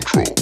control.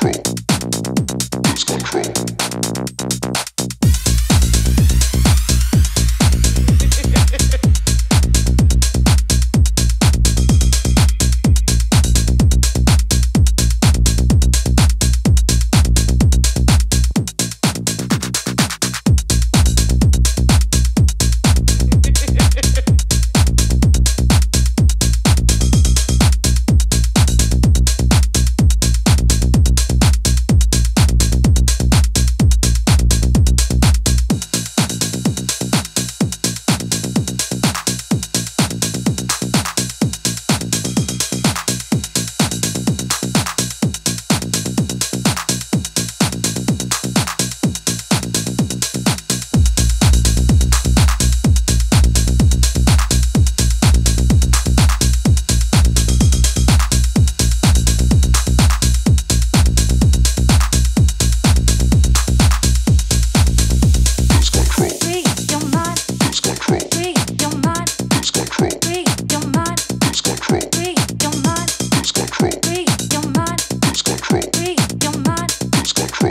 control.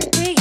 Show.